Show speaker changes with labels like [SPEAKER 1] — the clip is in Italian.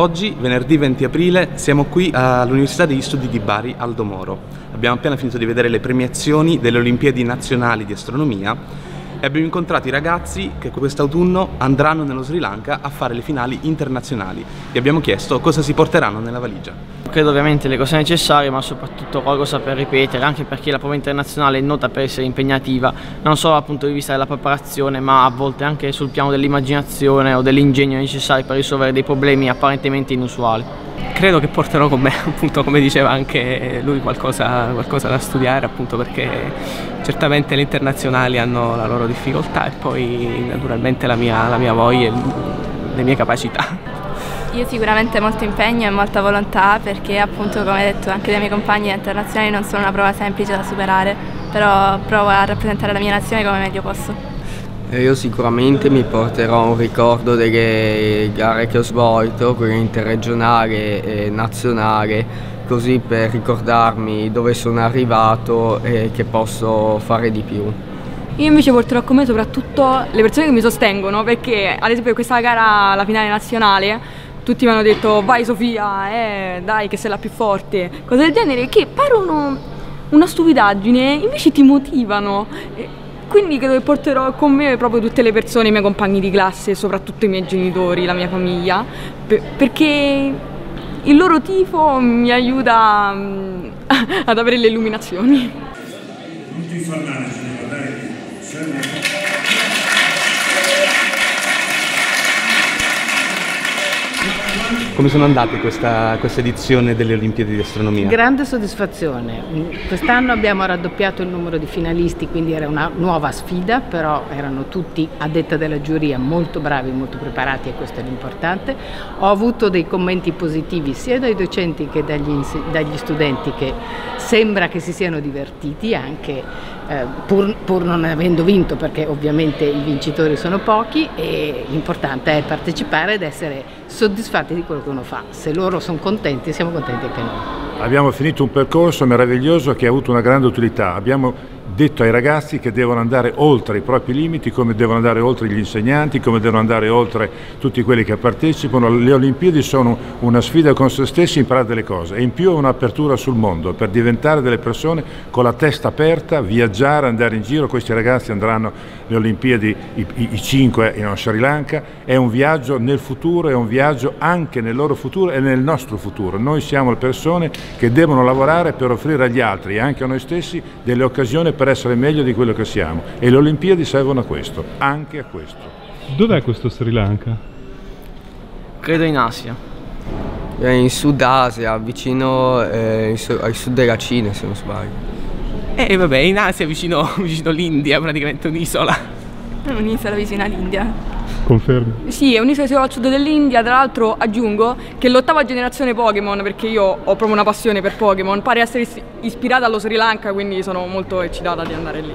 [SPEAKER 1] Oggi, venerdì 20 aprile, siamo qui all'Università degli Studi di Bari, Aldo Moro. Abbiamo appena finito di vedere le premiazioni delle Olimpiadi Nazionali di Astronomia e abbiamo incontrato i ragazzi che quest'autunno andranno nello Sri Lanka a fare le finali internazionali. Gli abbiamo chiesto cosa si porteranno nella valigia.
[SPEAKER 2] Credo ovviamente le cose necessarie ma soprattutto qualcosa per ripetere anche perché la prova internazionale è nota per essere impegnativa non solo dal punto di vista della preparazione ma a volte anche sul piano dell'immaginazione o dell'ingegno necessari per risolvere dei problemi apparentemente inusuali.
[SPEAKER 3] Credo che porterò con me, appunto come diceva anche lui, qualcosa, qualcosa da studiare appunto perché certamente le internazionali hanno la loro difficoltà e poi naturalmente la mia, la mia voglia e le mie capacità.
[SPEAKER 4] Io sicuramente molto impegno e molta volontà perché appunto come detto anche dai miei compagni internazionali non sono una prova semplice da superare, però provo a rappresentare la mia nazione come meglio posso.
[SPEAKER 5] Io sicuramente mi porterò un ricordo delle gare che ho svolto, quelle interregionale e nazionale, così per ricordarmi dove sono arrivato e che posso fare di più.
[SPEAKER 6] Io invece porterò con me soprattutto le persone che mi sostengono perché ad esempio questa gara, la finale nazionale, tutti mi hanno detto vai Sofia, eh, dai che sei la più forte, cose del genere che parono una stupidaggine, invece ti motivano. Quindi credo che porterò con me proprio tutte le persone, i miei compagni di classe, soprattutto i miei genitori, la mia famiglia, perché il loro tifo mi aiuta mm, ad avere le illuminazioni. Non ti dai,
[SPEAKER 1] Come sono andate questa, questa, edizione delle Olimpiadi di Astronomia?
[SPEAKER 7] Grande soddisfazione. Quest'anno abbiamo raddoppiato il numero di finalisti, quindi era una nuova sfida, però erano tutti a detta della giuria molto bravi, molto preparati e questo è l'importante. Ho avuto dei commenti positivi sia dai docenti che dagli, dagli studenti che sembra che si siano divertiti anche eh, pur, pur, non avendo vinto perché ovviamente i vincitori sono pochi e l'importante è partecipare ed essere soddisfatti di quello che uno fa. Se loro sono contenti siamo contenti anche noi.
[SPEAKER 8] Abbiamo finito un percorso meraviglioso che ha avuto una grande utilità. Abbiamo detto ai ragazzi che devono andare oltre i propri limiti, come devono andare oltre gli insegnanti, come devono andare oltre tutti quelli che partecipano. Le Olimpiadi sono una sfida con se stessi, imparare delle cose e in più è un'apertura sul mondo per diventare delle persone con la testa aperta, viaggiare, andare in giro. Questi ragazzi andranno alle Olimpiadi, i, i, i cinque in Sri Lanka, è un viaggio nel futuro, è un viaggio anche nel loro futuro e nel nostro futuro. Noi siamo le persone che devono lavorare per offrire agli altri e anche a noi stessi delle occasioni per essere meglio di quello che siamo e le Olimpiadi servono a questo, anche a questo.
[SPEAKER 9] Dov'è questo Sri Lanka?
[SPEAKER 2] Credo in Asia.
[SPEAKER 5] È in Sud Asia, vicino eh, al sud della Cina se non sbaglio.
[SPEAKER 3] Eh vabbè, in Asia vicino, vicino all'India, praticamente un'isola.
[SPEAKER 4] Un'isola vicino all'India.
[SPEAKER 9] Confermi?
[SPEAKER 6] Sì, è un'isola al sud dell'India, tra l'altro aggiungo che l'ottava generazione Pokémon, perché io ho proprio una passione per Pokémon, pare essere ispirata allo Sri Lanka, quindi sono molto eccitata di andare lì.